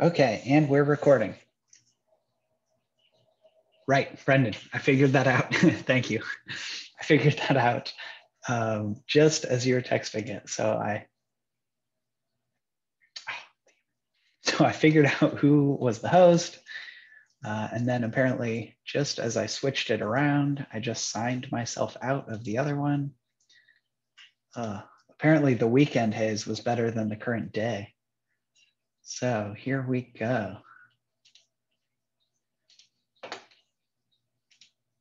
Okay, and we're recording. Right, Brendan, I figured that out. Thank you. I figured that out um, just as you were texting it. So I, so I figured out who was the host. Uh, and then apparently, just as I switched it around, I just signed myself out of the other one. Uh, apparently, the weekend haze was better than the current day. So here we go.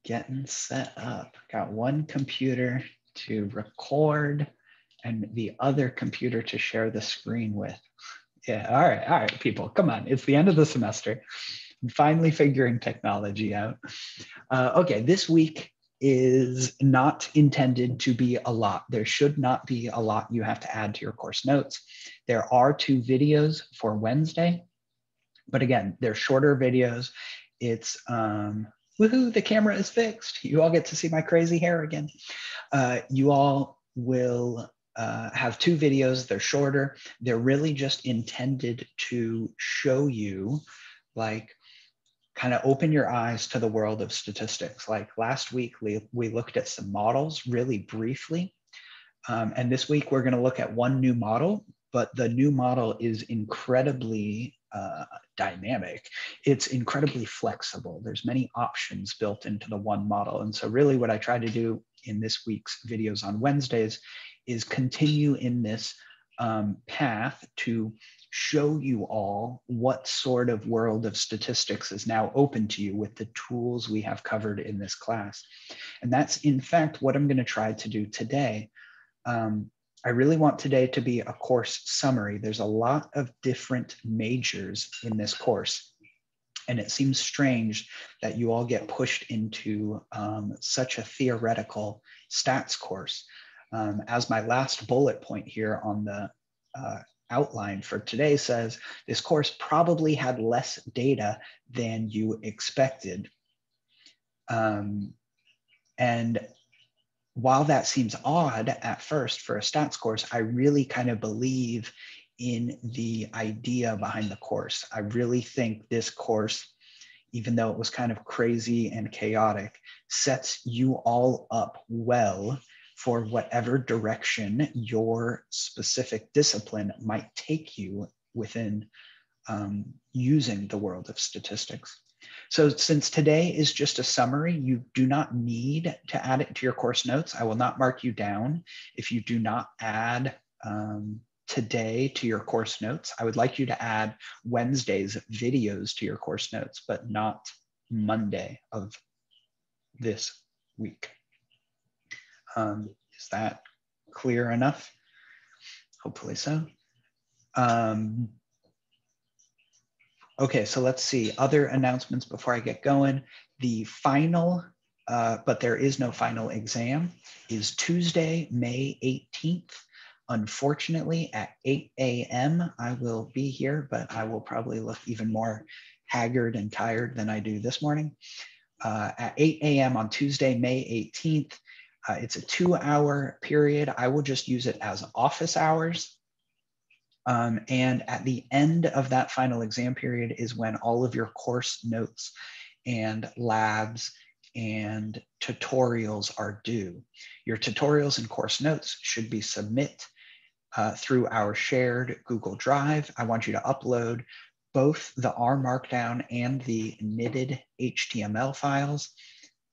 Getting set up. Got one computer to record and the other computer to share the screen with. Yeah, all right, all right, people, come on. It's the end of the semester. I'm finally figuring technology out. Uh, okay, this week is not intended to be a lot. There should not be a lot you have to add to your course notes. There are two videos for Wednesday, but again, they're shorter videos. It's, um, woohoo, the camera is fixed. You all get to see my crazy hair again. Uh, you all will uh, have two videos. They're shorter. They're really just intended to show you like kind of open your eyes to the world of statistics. Like last week, we, we looked at some models really briefly. Um, and this week, we're going to look at one new model, but the new model is incredibly uh, dynamic. It's incredibly flexible. There's many options built into the one model. And so really what I try to do in this week's videos on Wednesdays is continue in this um, path to show you all what sort of world of statistics is now open to you with the tools we have covered in this class. And that's in fact what I'm gonna try to do today. Um, I really want today to be a course summary. There's a lot of different majors in this course. And it seems strange that you all get pushed into um, such a theoretical stats course. Um, as my last bullet point here on the uh, outline for today says, this course probably had less data than you expected. Um, and while that seems odd at first for a stats course, I really kind of believe in the idea behind the course. I really think this course, even though it was kind of crazy and chaotic, sets you all up well for whatever direction your specific discipline might take you within um, using the world of statistics. So since today is just a summary, you do not need to add it to your course notes. I will not mark you down if you do not add um, today to your course notes. I would like you to add Wednesday's videos to your course notes, but not Monday of this week. Um, is that clear enough? Hopefully so. Um, okay, so let's see. Other announcements before I get going. The final, uh, but there is no final exam, is Tuesday, May 18th. Unfortunately, at 8 a.m., I will be here, but I will probably look even more haggard and tired than I do this morning. Uh, at 8 a.m. on Tuesday, May 18th, uh, it's a two hour period. I will just use it as office hours. Um, and at the end of that final exam period is when all of your course notes and labs and tutorials are due. Your tutorials and course notes should be submit uh, through our shared Google Drive. I want you to upload both the R Markdown and the knitted HTML files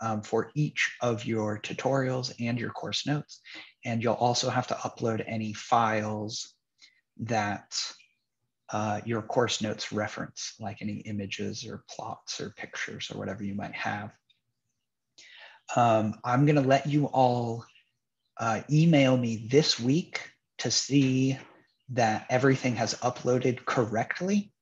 um, for each of your tutorials and your course notes. And you'll also have to upload any files that uh, your course notes reference, like any images or plots or pictures or whatever you might have. Um, I'm gonna let you all uh, email me this week to see that everything has uploaded correctly.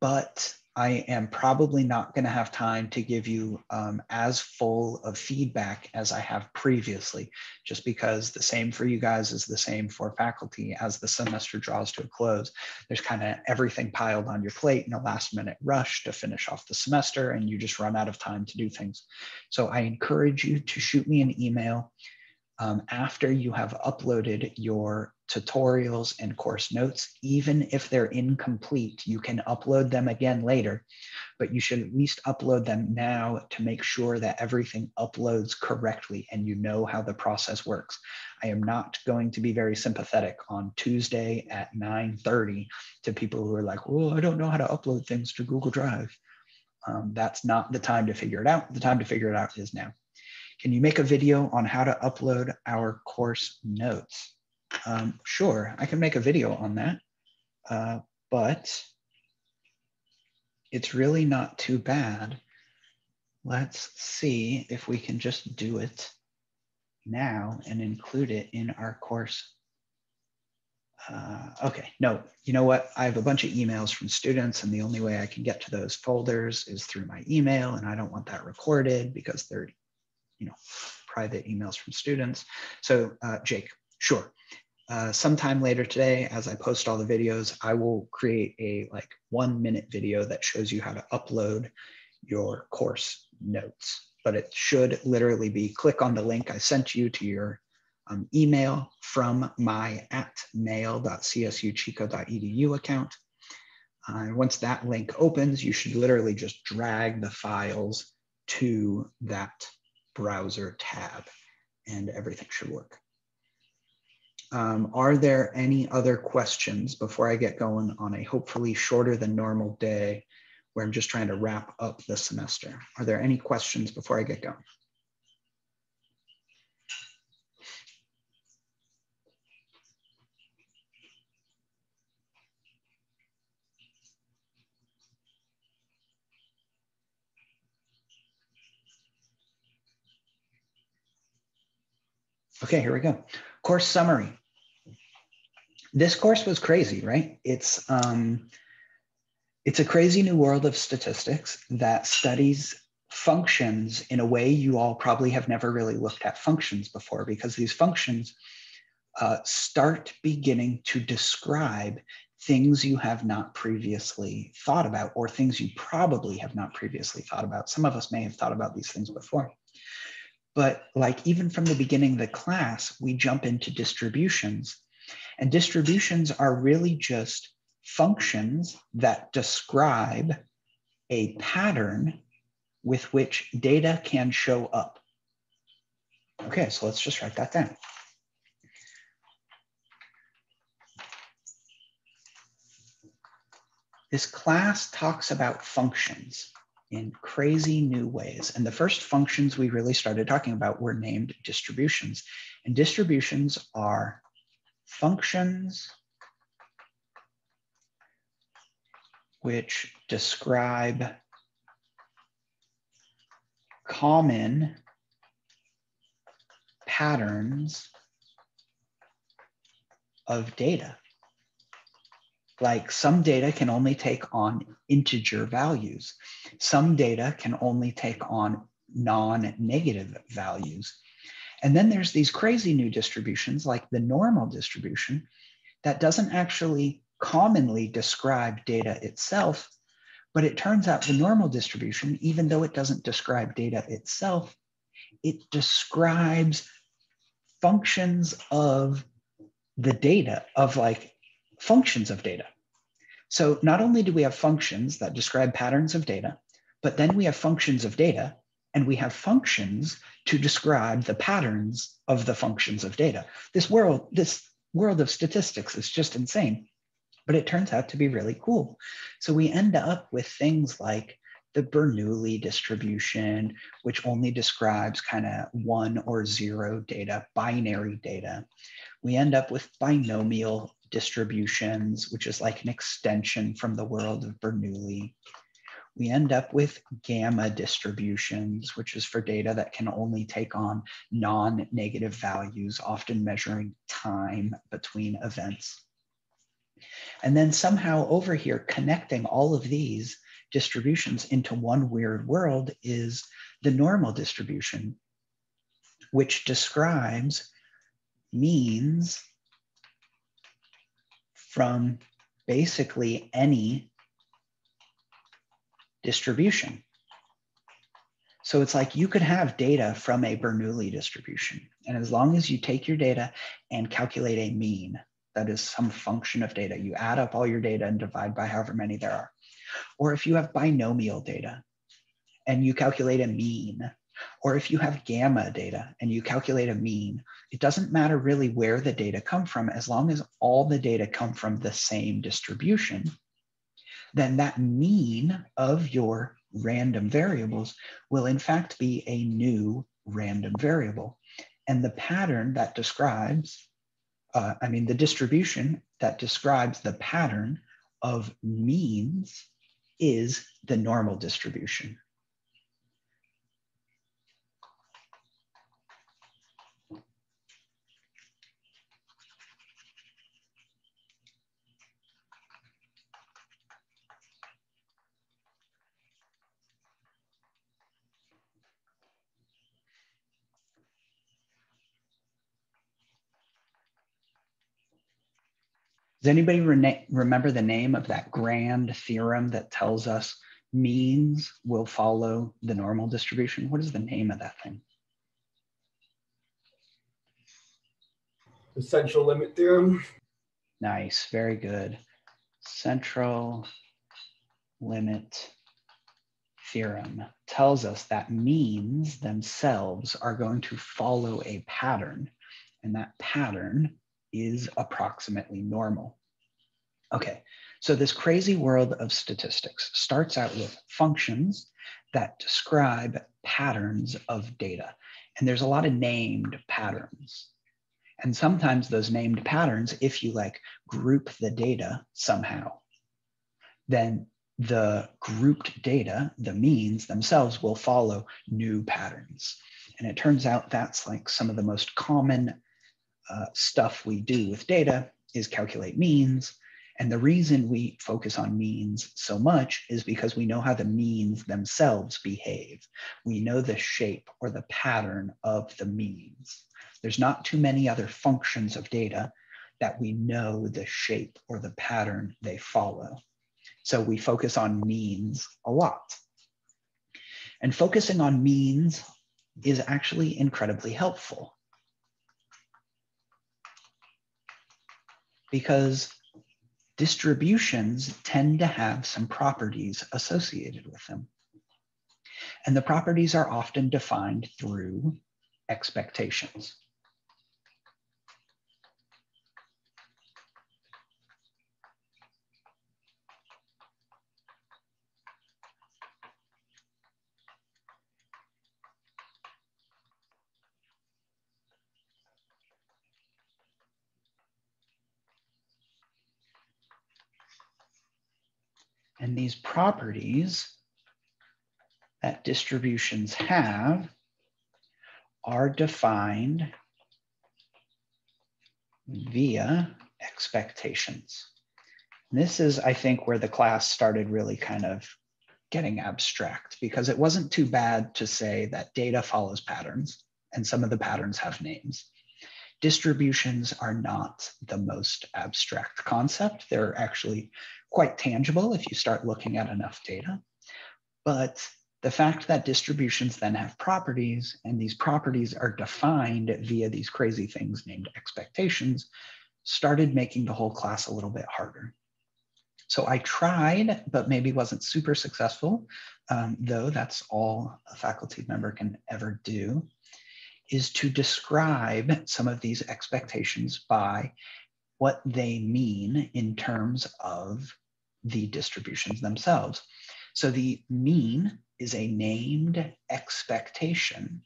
But I am probably not going to have time to give you um, as full of feedback as I have previously, just because the same for you guys is the same for faculty as the semester draws to a close. There's kind of everything piled on your plate in a last minute rush to finish off the semester, and you just run out of time to do things. So I encourage you to shoot me an email um, after you have uploaded your tutorials and course notes, even if they're incomplete, you can upload them again later, but you should at least upload them now to make sure that everything uploads correctly and you know how the process works. I am not going to be very sympathetic on Tuesday at 9.30 to people who are like, well, I don't know how to upload things to Google Drive. Um, that's not the time to figure it out. The time to figure it out is now. Can you make a video on how to upload our course notes? Um, sure, I can make a video on that, uh, but it's really not too bad. Let's see if we can just do it now and include it in our course. Uh, okay, no, you know what? I have a bunch of emails from students and the only way I can get to those folders is through my email and I don't want that recorded because they're, you know, private emails from students. So uh, Jake, sure. Uh, sometime later today, as I post all the videos, I will create a like one minute video that shows you how to upload your course notes. But it should literally be click on the link I sent you to your um, email from my at mail.csuchico.edu account. Uh, and once that link opens, you should literally just drag the files to that browser tab and everything should work. Um, are there any other questions before I get going on a hopefully shorter than normal day where I'm just trying to wrap up the semester? Are there any questions before I get going? Okay, here we go. Course summary. This course was crazy, right? It's um, it's a crazy new world of statistics that studies functions in a way you all probably have never really looked at functions before because these functions uh, start beginning to describe things you have not previously thought about or things you probably have not previously thought about. Some of us may have thought about these things before. But like even from the beginning of the class, we jump into distributions. And distributions are really just functions that describe a pattern with which data can show up. Okay, so let's just write that down. This class talks about functions in crazy new ways. And the first functions we really started talking about were named distributions. And distributions are functions which describe common patterns of data like some data can only take on integer values. Some data can only take on non-negative values. And then there's these crazy new distributions like the normal distribution that doesn't actually commonly describe data itself, but it turns out the normal distribution, even though it doesn't describe data itself, it describes functions of the data of like functions of data. So not only do we have functions that describe patterns of data, but then we have functions of data and we have functions to describe the patterns of the functions of data. This world, this world of statistics is just insane, but it turns out to be really cool. So we end up with things like the Bernoulli distribution, which only describes kind of one or zero data, binary data. We end up with binomial distributions, which is like an extension from the world of Bernoulli. We end up with gamma distributions, which is for data that can only take on non-negative values, often measuring time between events. And then somehow over here, connecting all of these distributions into one weird world is the normal distribution, which describes means from basically any distribution. So it's like you could have data from a Bernoulli distribution. And as long as you take your data and calculate a mean, that is some function of data. You add up all your data and divide by however many there are. Or if you have binomial data and you calculate a mean, or if you have gamma data and you calculate a mean, it doesn't matter really where the data come from, as long as all the data come from the same distribution, then that mean of your random variables will in fact be a new random variable. And the pattern that describes, uh, I mean, the distribution that describes the pattern of means is the normal distribution. Does anybody re remember the name of that grand theorem that tells us means will follow the normal distribution? What is the name of that thing? The central limit theorem. Nice, very good. Central limit theorem tells us that means themselves are going to follow a pattern, and that pattern is approximately normal. Okay, so this crazy world of statistics starts out with functions that describe patterns of data. And there's a lot of named patterns. And sometimes those named patterns, if you like group the data somehow, then the grouped data, the means themselves will follow new patterns. And it turns out that's like some of the most common uh, stuff we do with data is calculate means. And the reason we focus on means so much is because we know how the means themselves behave. We know the shape or the pattern of the means. There's not too many other functions of data that we know the shape or the pattern they follow. So we focus on means a lot. And focusing on means is actually incredibly helpful. Because distributions tend to have some properties associated with them. And the properties are often defined through expectations. And these properties that distributions have are defined via expectations. this is, I think, where the class started really kind of getting abstract because it wasn't too bad to say that data follows patterns and some of the patterns have names. Distributions are not the most abstract concept. They're actually quite tangible if you start looking at enough data. But the fact that distributions then have properties and these properties are defined via these crazy things named expectations started making the whole class a little bit harder. So I tried, but maybe wasn't super successful, um, though that's all a faculty member can ever do, is to describe some of these expectations by what they mean in terms of the distributions themselves. So the mean is a named expectation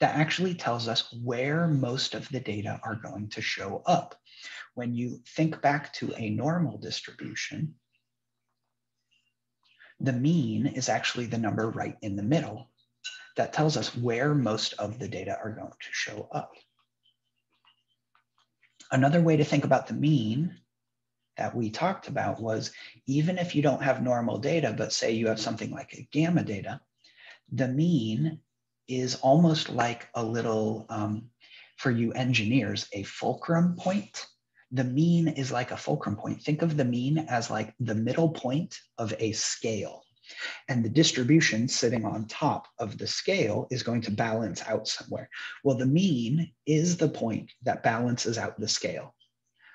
that actually tells us where most of the data are going to show up. When you think back to a normal distribution, the mean is actually the number right in the middle that tells us where most of the data are going to show up. Another way to think about the mean that we talked about was even if you don't have normal data, but say you have something like a gamma data, the mean is almost like a little, um, for you engineers, a fulcrum point. The mean is like a fulcrum point. Think of the mean as like the middle point of a scale. And the distribution sitting on top of the scale is going to balance out somewhere. Well, the mean is the point that balances out the scale.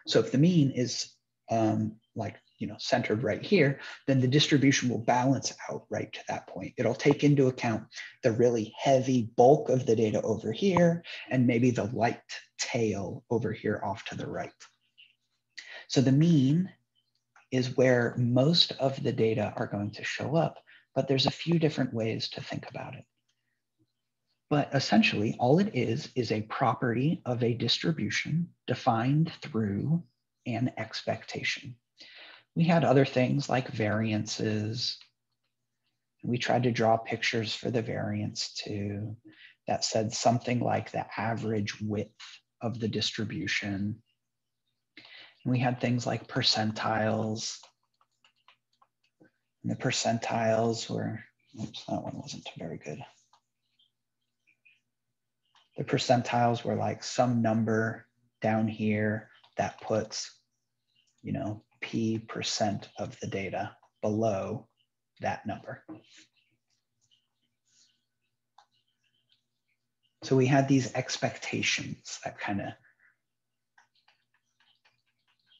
So if the mean is um, like you know centered right here, then the distribution will balance out right to that point. It'll take into account the really heavy bulk of the data over here and maybe the light tail over here off to the right. So the mean is where most of the data are going to show up, but there's a few different ways to think about it. But essentially, all it is is a property of a distribution defined through an expectation. We had other things like variances. We tried to draw pictures for the variance too that said something like the average width of the distribution. We had things like percentiles. And the percentiles were, oops, that one wasn't very good. The percentiles were like some number down here that puts, you know, P percent of the data below that number. So we had these expectations that kind of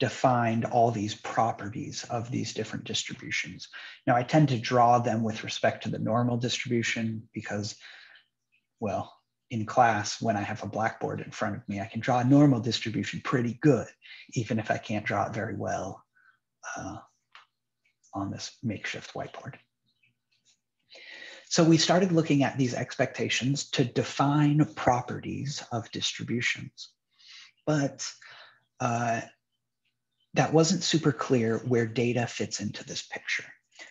defined all these properties of these different distributions. Now I tend to draw them with respect to the normal distribution because, well, in class, when I have a blackboard in front of me, I can draw a normal distribution pretty good, even if I can't draw it very well uh, on this makeshift whiteboard. So we started looking at these expectations to define properties of distributions. But uh, that wasn't super clear where data fits into this picture.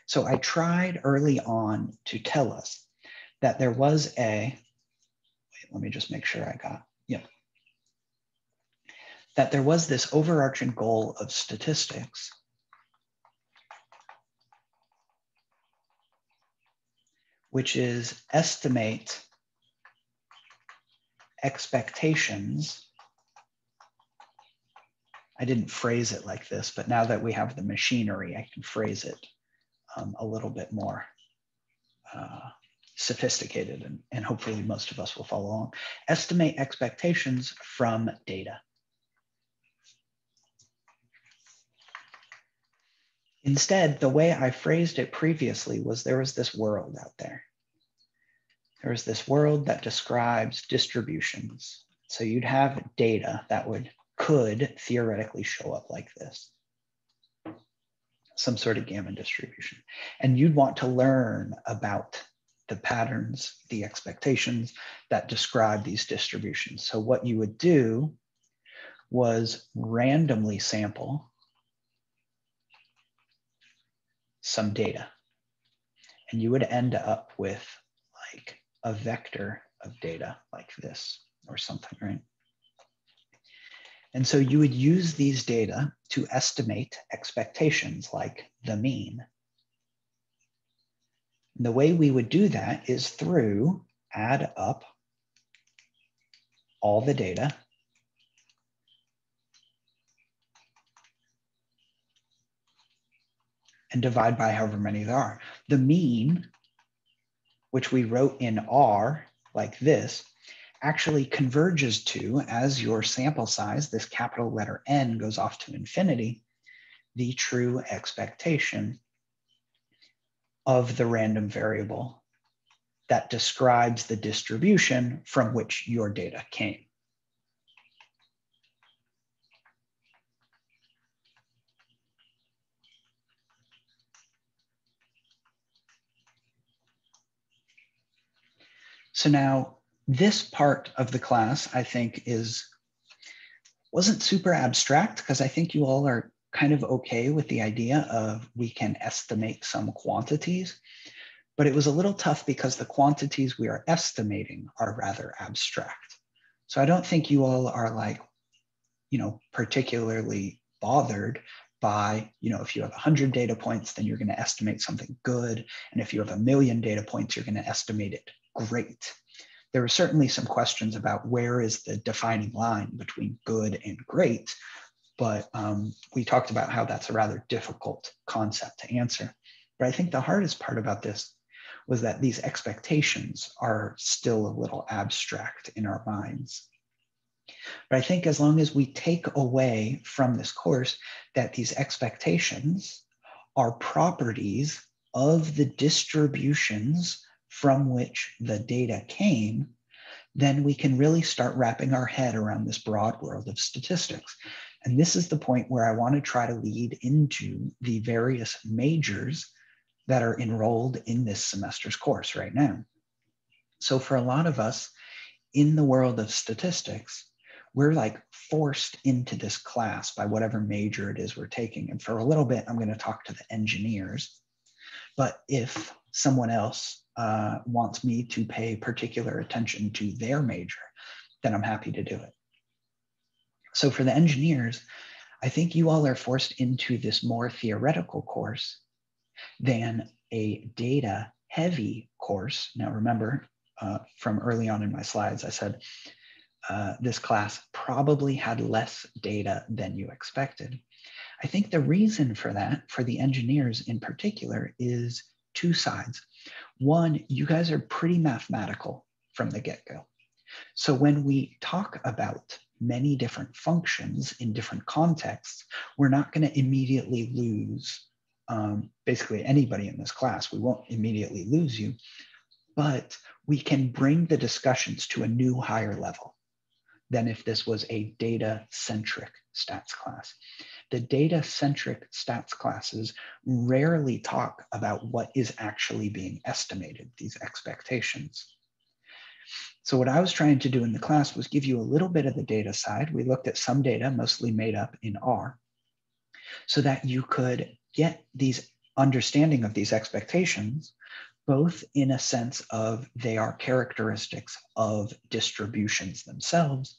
So I tried early on to tell us that there was a let me just make sure I got, yep. That there was this overarching goal of statistics which is estimate expectations. I didn't phrase it like this, but now that we have the machinery, I can phrase it um, a little bit more. Uh, sophisticated and, and hopefully most of us will follow along. Estimate expectations from data. Instead, the way I phrased it previously was there was this world out there. There was this world that describes distributions. So you'd have data that would could theoretically show up like this some sort of gamma distribution. And you'd want to learn about the patterns, the expectations that describe these distributions. So what you would do was randomly sample some data. And you would end up with like a vector of data like this or something, right? And so you would use these data to estimate expectations like the mean and the way we would do that is through add up all the data and divide by however many there are. The mean, which we wrote in R like this, actually converges to, as your sample size, this capital letter N goes off to infinity, the true expectation of the random variable that describes the distribution from which your data came. So now this part of the class, I think is, wasn't super abstract because I think you all are kind of okay with the idea of we can estimate some quantities, but it was a little tough because the quantities we are estimating are rather abstract. So I don't think you all are like, you know, particularly bothered by, you know, if you have 100 data points, then you're going to estimate something good. And if you have a million data points, you're going to estimate it great. There are certainly some questions about where is the defining line between good and great, but um, we talked about how that's a rather difficult concept to answer. But I think the hardest part about this was that these expectations are still a little abstract in our minds. But I think as long as we take away from this course that these expectations are properties of the distributions from which the data came, then we can really start wrapping our head around this broad world of statistics. And this is the point where I want to try to lead into the various majors that are enrolled in this semester's course right now. So, for a lot of us in the world of statistics, we're like forced into this class by whatever major it is we're taking. And for a little bit, I'm going to talk to the engineers. But if someone else uh, wants me to pay particular attention to their major, then I'm happy to do it. So for the engineers, I think you all are forced into this more theoretical course than a data heavy course. Now, remember uh, from early on in my slides, I said uh, this class probably had less data than you expected. I think the reason for that, for the engineers in particular, is two sides. One, you guys are pretty mathematical from the get go. So when we talk about many different functions in different contexts, we're not going to immediately lose um, basically anybody in this class. We won't immediately lose you, but we can bring the discussions to a new higher level than if this was a data centric stats class. The data centric stats classes rarely talk about what is actually being estimated, these expectations. So what I was trying to do in the class was give you a little bit of the data side. We looked at some data mostly made up in R so that you could get these understanding of these expectations both in a sense of they are characteristics of distributions themselves,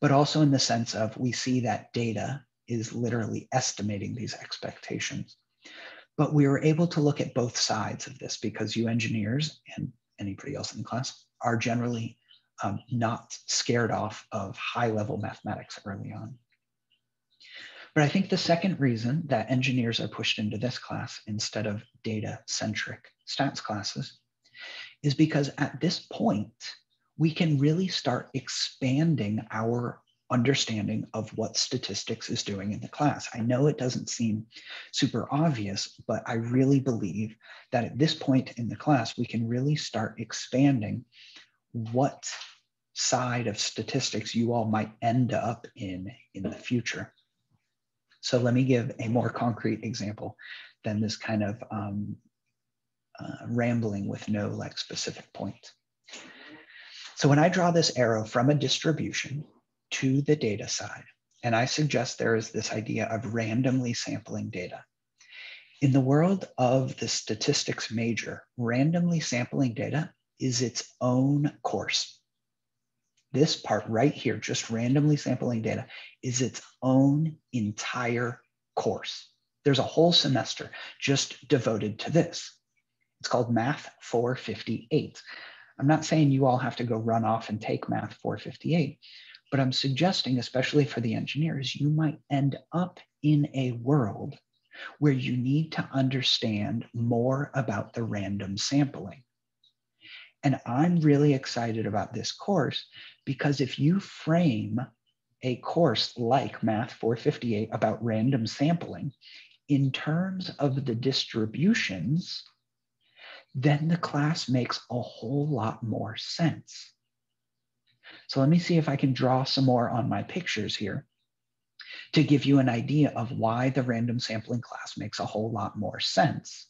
but also in the sense of we see that data is literally estimating these expectations. But we were able to look at both sides of this because you engineers and anybody else in the class are generally um, not scared off of high level mathematics early on. But I think the second reason that engineers are pushed into this class instead of data centric stats classes is because at this point, we can really start expanding our understanding of what statistics is doing in the class. I know it doesn't seem super obvious, but I really believe that at this point in the class, we can really start expanding what side of statistics you all might end up in in the future. So let me give a more concrete example than this kind of um, uh, rambling with no like specific point. So when I draw this arrow from a distribution to the data side, and I suggest there is this idea of randomly sampling data. In the world of the statistics major, randomly sampling data is its own course. This part right here, just randomly sampling data, is its own entire course. There's a whole semester just devoted to this. It's called Math 458. I'm not saying you all have to go run off and take Math 458, but I'm suggesting, especially for the engineers, you might end up in a world where you need to understand more about the random sampling. And I'm really excited about this course because if you frame a course like Math 458 about random sampling in terms of the distributions then the class makes a whole lot more sense. So let me see if I can draw some more on my pictures here to give you an idea of why the random sampling class makes a whole lot more sense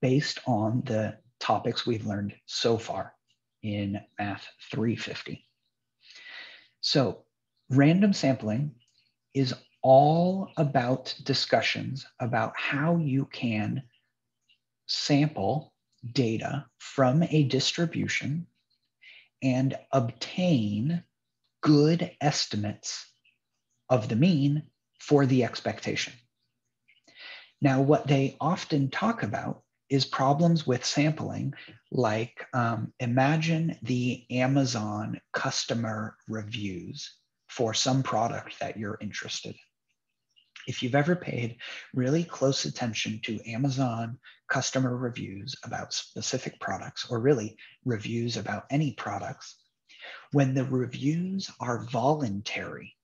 based on the topics we've learned so far in Math 350. So random sampling is all about discussions about how you can sample data from a distribution and obtain good estimates of the mean for the expectation. Now, what they often talk about is problems with sampling, like um, imagine the Amazon customer reviews for some product that you're interested in if you've ever paid really close attention to Amazon customer reviews about specific products, or really reviews about any products, When the reviews are voluntary,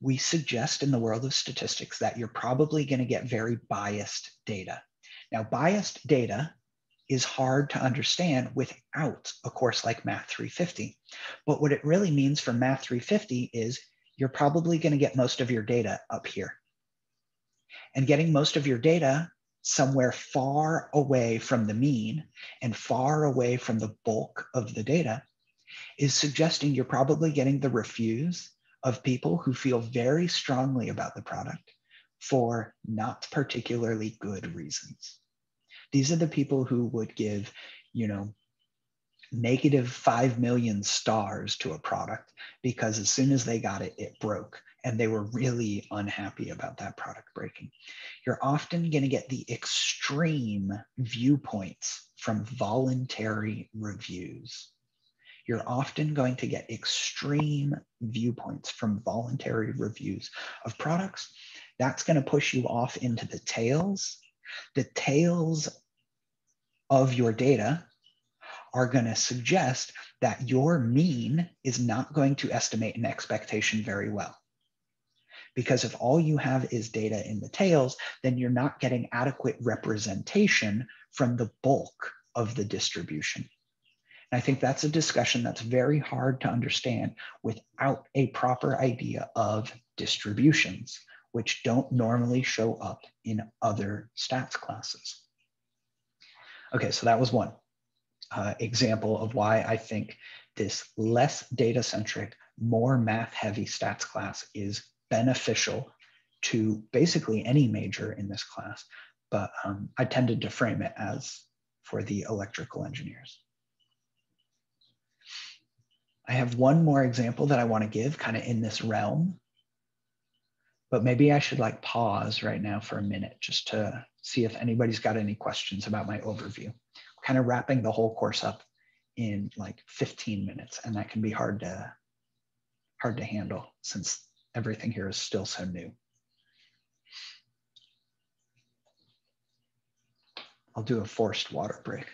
we suggest in the world of statistics that you're probably going to get very biased data. Now, biased data is hard to understand without a course like Math 350. But what it really means for Math 350 is you're probably going to get most of your data up here. And getting most of your data somewhere far away from the mean and far away from the bulk of the data is suggesting you're probably getting the refuse of people who feel very strongly about the product for not particularly good reasons. These are the people who would give, you know, negative 5 million stars to a product because as soon as they got it, it broke and they were really unhappy about that product breaking. You're often going to get the extreme viewpoints from voluntary reviews. You're often going to get extreme viewpoints from voluntary reviews of products. That's going to push you off into the tails. The tails of your data are going to suggest that your mean is not going to estimate an expectation very well. Because if all you have is data in the tails, then you're not getting adequate representation from the bulk of the distribution. And I think that's a discussion that's very hard to understand without a proper idea of distributions, which don't normally show up in other stats classes. Okay, so that was one uh, example of why I think this less data centric, more math heavy stats class is beneficial to basically any major in this class. But um, I tended to frame it as for the electrical engineers. I have one more example that I want to give kind of in this realm, but maybe I should like pause right now for a minute just to see if anybody's got any questions about my overview. I'm kind of wrapping the whole course up in like 15 minutes, and that can be hard to hard to handle since everything here is still so new. I'll do a forced water break.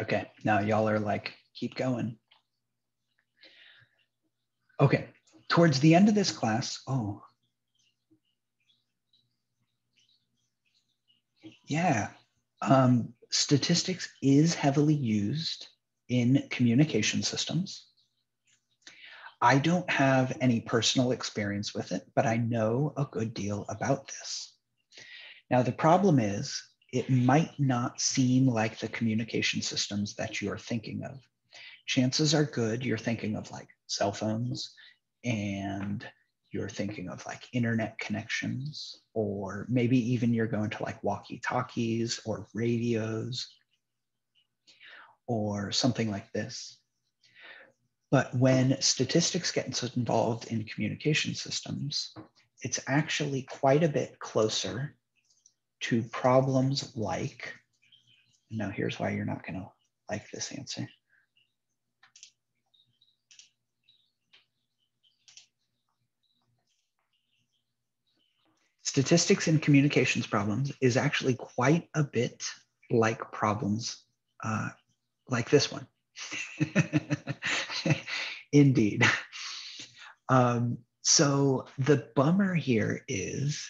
Okay, now y'all are like, keep going. Okay, towards the end of this class, oh. Yeah, um, statistics is heavily used in communication systems. I don't have any personal experience with it, but I know a good deal about this. Now, the problem is it might not seem like the communication systems that you are thinking of. Chances are good you're thinking of like cell phones and you're thinking of like internet connections, or maybe even you're going to like walkie talkies or radios or something like this. But when statistics get involved in communication systems, it's actually quite a bit closer to problems like, now here's why you're not gonna like this answer. Statistics in communications problems is actually quite a bit like problems uh, like this one. Indeed. Um, so the bummer here is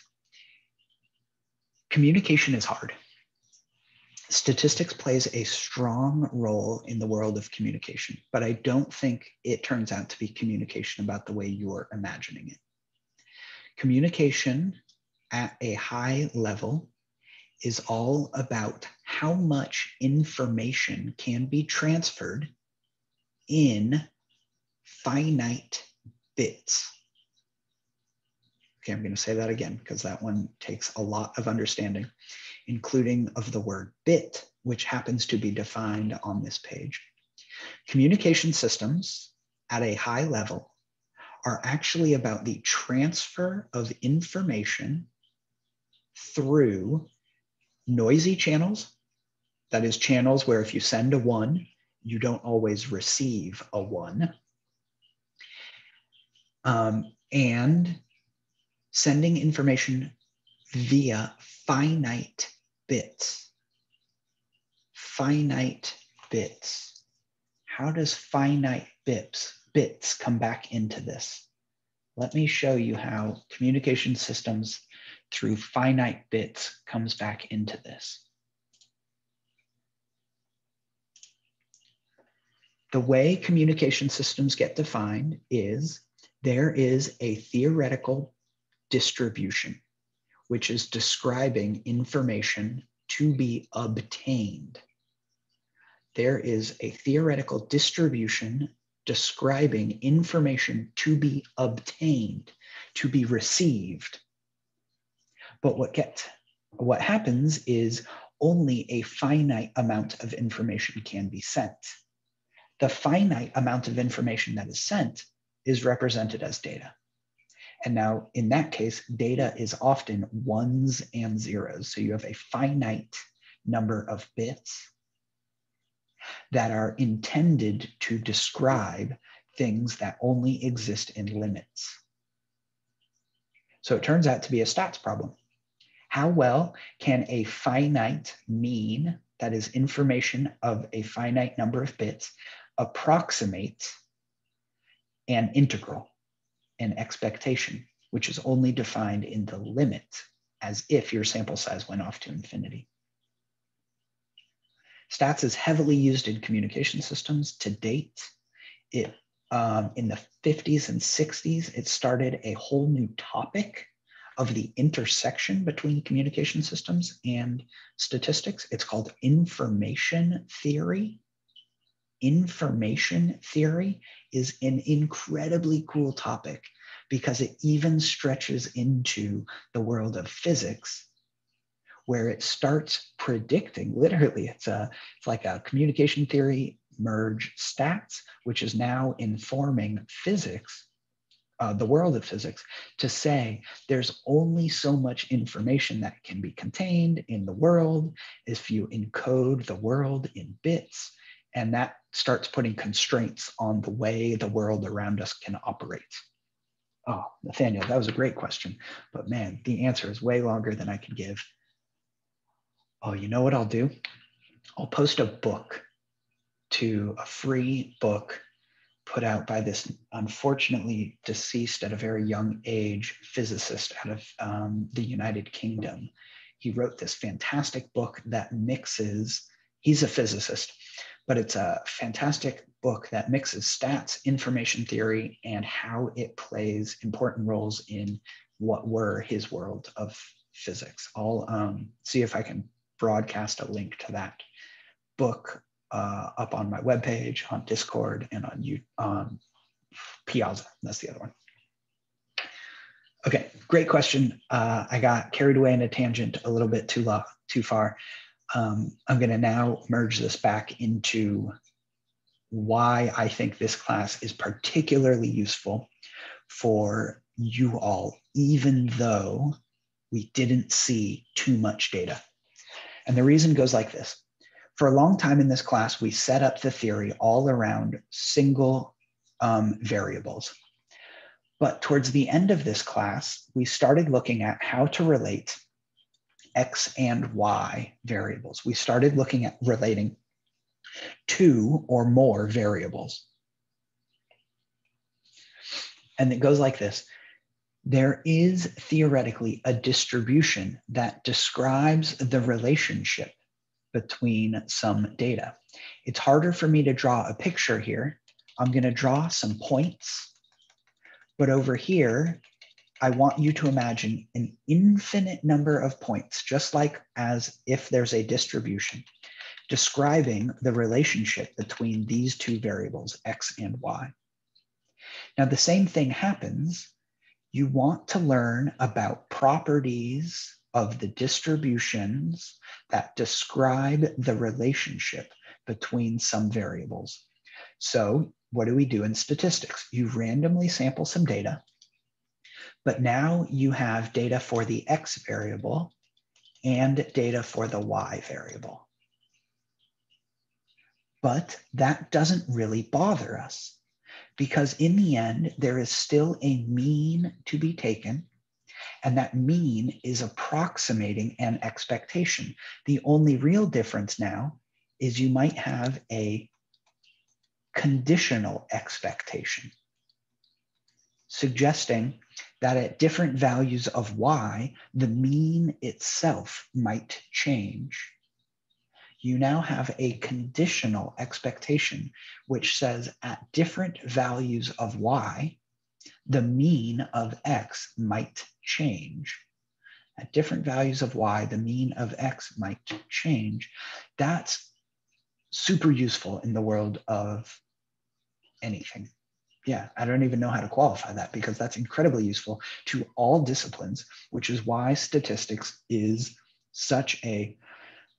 Communication is hard. Statistics plays a strong role in the world of communication, but I don't think it turns out to be communication about the way you're imagining it. Communication at a high level is all about how much information can be transferred in finite bits. Okay, I'm going to say that again because that one takes a lot of understanding, including of the word bit, which happens to be defined on this page. Communication systems at a high level are actually about the transfer of information through noisy channels That is channels where if you send a one, you don't always receive a one. Um, and sending information via finite bits. Finite bits. How does finite bits, bits come back into this? Let me show you how communication systems through finite bits comes back into this. The way communication systems get defined is there is a theoretical distribution, which is describing information to be obtained. There is a theoretical distribution describing information to be obtained, to be received. But what gets what happens is only a finite amount of information can be sent. The finite amount of information that is sent is represented as data. And now in that case, data is often ones and zeros. So you have a finite number of bits that are intended to describe things that only exist in limits. So it turns out to be a stats problem. How well can a finite mean, that is information of a finite number of bits, approximate an integral? an expectation, which is only defined in the limit as if your sample size went off to infinity. Stats is heavily used in communication systems to date. It um, in the 50s and 60s, it started a whole new topic of the intersection between communication systems and statistics. It's called information theory. Information theory is an incredibly cool topic because it even stretches into the world of physics where it starts predicting literally it's a it's like a communication theory merge stats which is now informing physics uh, the world of physics to say there's only so much information that can be contained in the world if you encode the world in bits and that starts putting constraints on the way the world around us can operate. Oh, Nathaniel, that was a great question. But man, the answer is way longer than I can give. Oh, you know what I'll do? I'll post a book to a free book put out by this unfortunately deceased at a very young age physicist out of um, the United Kingdom. He wrote this fantastic book that mixes, he's a physicist, but it's a fantastic book that mixes stats, information theory, and how it plays important roles in what were his world of physics. I'll um, see if I can broadcast a link to that book uh, up on my webpage, on Discord, and on you on Piazza. That's the other one. Okay, great question. Uh, I got carried away in a tangent a little bit too long, too far um, I'm going to now merge this back into why I think this class is particularly useful for you all, even though we didn't see too much data. And the reason goes like this. For a long time in this class, we set up the theory all around single um, variables. But towards the end of this class, we started looking at how to relate X and Y variables. We started looking at relating two or more variables. And it goes like this. There is theoretically a distribution that describes the relationship between some data. It's harder for me to draw a picture here. I'm going to draw some points, but over here, I want you to imagine an infinite number of points, just like as if there's a distribution, describing the relationship between these two variables, x and y. Now, the same thing happens. You want to learn about properties of the distributions that describe the relationship between some variables. So what do we do in statistics? You randomly sample some data but now you have data for the x variable and data for the y variable. But that doesn't really bother us because in the end, there is still a mean to be taken. And that mean is approximating an expectation. The only real difference now is you might have a conditional expectation, suggesting that at different values of y, the mean itself might change. You now have a conditional expectation, which says at different values of y, the mean of x might change. At different values of y, the mean of x might change. That's super useful in the world of anything. Yeah, I don't even know how to qualify that because that's incredibly useful to all disciplines, which is why statistics is such a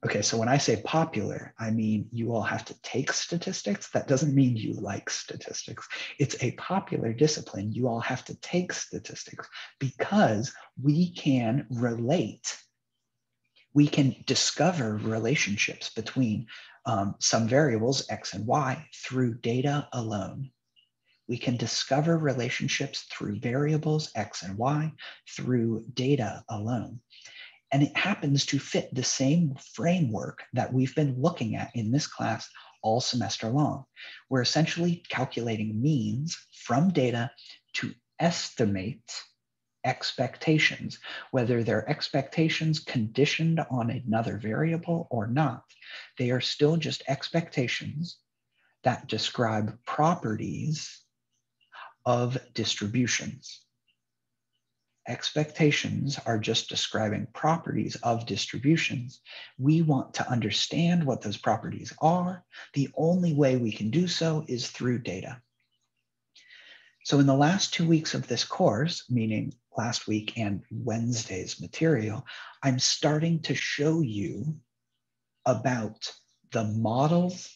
Okay, so when I say popular, I mean you all have to take statistics. That doesn't mean you like statistics. It's a popular discipline. You all have to take statistics because we can relate. We can discover relationships between um, some variables, X and Y, through data alone. We can discover relationships through variables, X and Y, through data alone. And it happens to fit the same framework that we've been looking at in this class all semester long. We're essentially calculating means from data to estimate expectations, whether they're expectations conditioned on another variable or not. They are still just expectations that describe properties of distributions. Expectations are just describing properties of distributions. We want to understand what those properties are. The only way we can do so is through data. So in the last two weeks of this course, meaning last week and Wednesday's material, I'm starting to show you about the models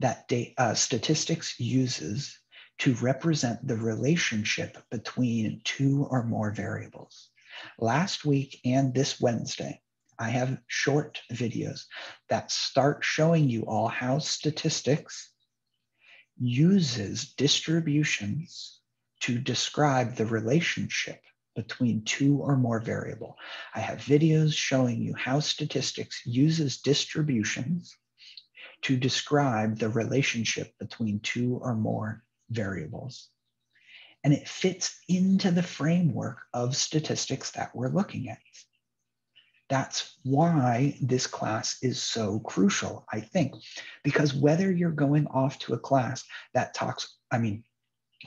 that uh, statistics uses to represent the relationship between two or more variables. Last week and this Wednesday, I have short videos that start showing you all how statistics uses distributions to describe the relationship between two or more variable. I have videos showing you how statistics uses distributions to describe the relationship between two or more variables. And it fits into the framework of statistics that we're looking at. That's why this class is so crucial, I think, because whether you're going off to a class that talks, I mean,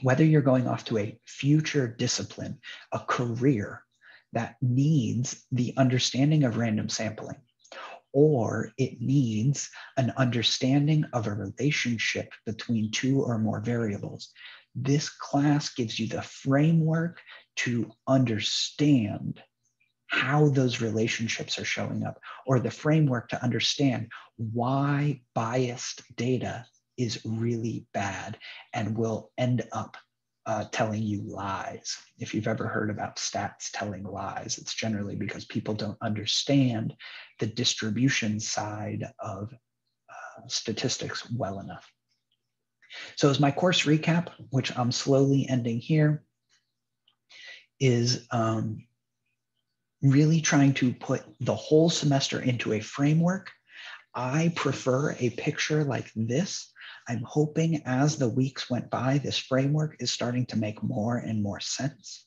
whether you're going off to a future discipline, a career that needs the understanding of random sampling, or it needs an understanding of a relationship between two or more variables. This class gives you the framework to understand how those relationships are showing up, or the framework to understand why biased data is really bad and will end up uh, telling you lies. If you've ever heard about stats telling lies, it's generally because people don't understand the distribution side of uh, statistics well enough. So as my course recap, which I'm slowly ending here, is um, really trying to put the whole semester into a framework. I prefer a picture like this I'm hoping as the weeks went by, this framework is starting to make more and more sense.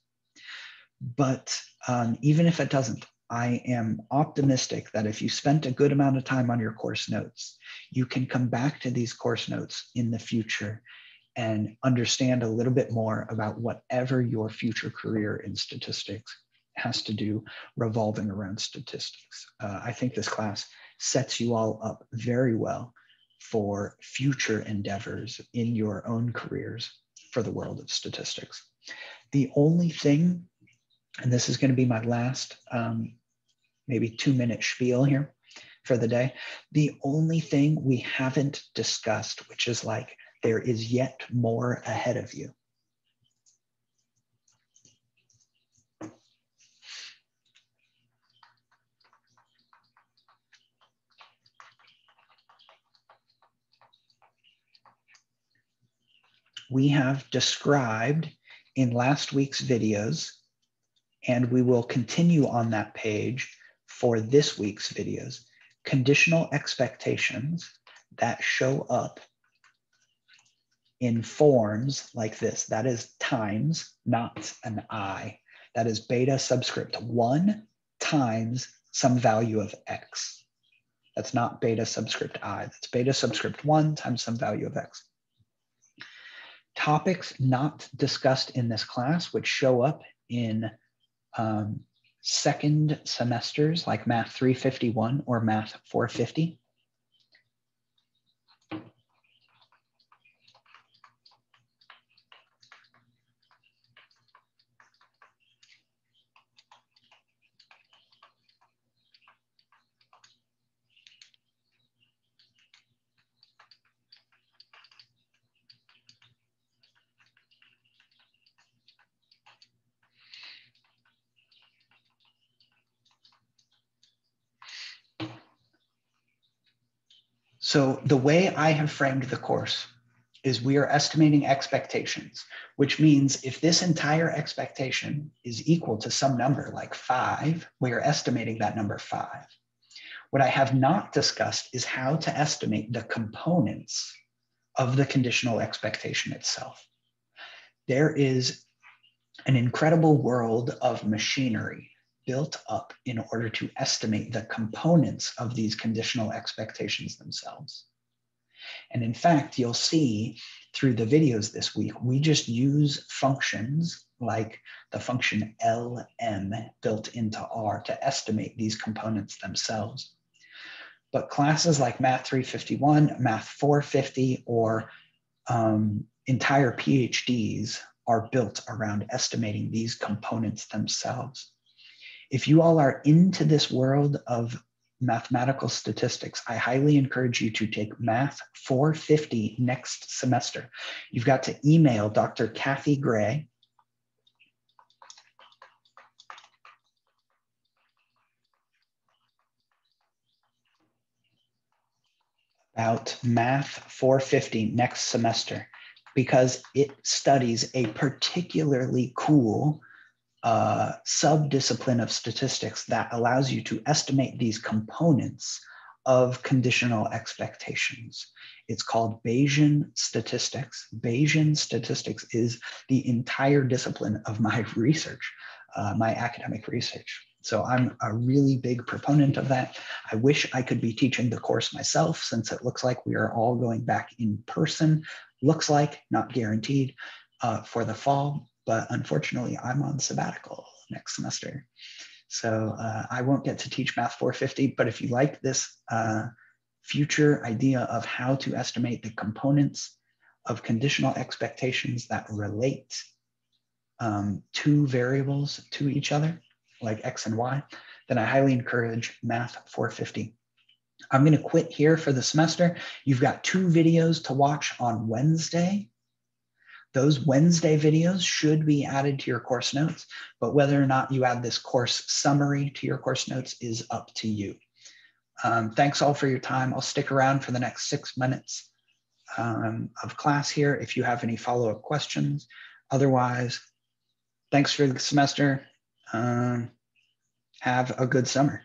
But um, even if it doesn't, I am optimistic that if you spent a good amount of time on your course notes, you can come back to these course notes in the future and understand a little bit more about whatever your future career in statistics has to do revolving around statistics. Uh, I think this class sets you all up very well for future endeavors in your own careers for the world of statistics. The only thing, and this is going to be my last um, maybe two minute spiel here for the day, the only thing we haven't discussed, which is like there is yet more ahead of you, we have described in last week's videos, and we will continue on that page for this week's videos, conditional expectations that show up in forms like this. That is times, not an I. That is beta subscript one times some value of X. That's not beta subscript I. That's beta subscript one times some value of X. Topics not discussed in this class, which show up in um, second semesters like Math 351 or Math 450 So the way I have framed the course is we are estimating expectations, which means if this entire expectation is equal to some number like five, we are estimating that number five. What I have not discussed is how to estimate the components of the conditional expectation itself. There is an incredible world of machinery built up in order to estimate the components of these conditional expectations themselves. And in fact, you'll see through the videos this week, we just use functions like the function LM built into R to estimate these components themselves. But classes like Math 351, Math 450, or um, entire PhDs are built around estimating these components themselves if you all are into this world of mathematical statistics, I highly encourage you to take Math 450 next semester. You've got to email Dr. Kathy Gray. about Math 450 next semester because it studies a particularly cool uh, subdiscipline of statistics that allows you to estimate these components of conditional expectations. It's called Bayesian statistics. Bayesian statistics is the entire discipline of my research, uh, my academic research. So I'm a really big proponent of that. I wish I could be teaching the course myself since it looks like we are all going back in person. Looks like, not guaranteed, uh, for the fall but unfortunately I'm on sabbatical next semester. So uh, I won't get to teach Math 450, but if you like this uh, future idea of how to estimate the components of conditional expectations that relate um, two variables to each other, like X and Y, then I highly encourage Math 450. I'm gonna quit here for the semester. You've got two videos to watch on Wednesday those Wednesday videos should be added to your course notes, but whether or not you add this course summary to your course notes is up to you. Um, thanks all for your time. I'll stick around for the next six minutes um, of class here if you have any follow-up questions. Otherwise, thanks for the semester. Um, have a good summer.